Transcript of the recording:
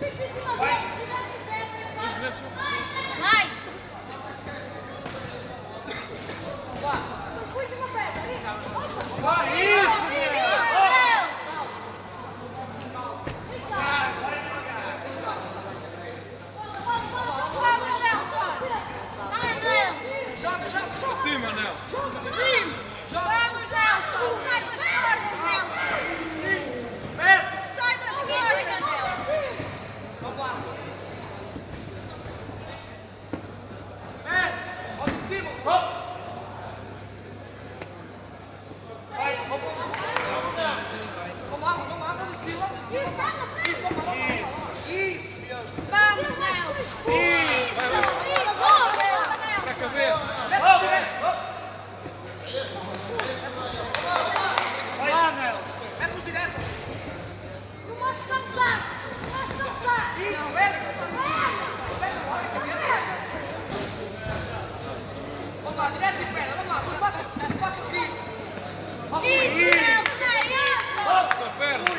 Vai! Vamos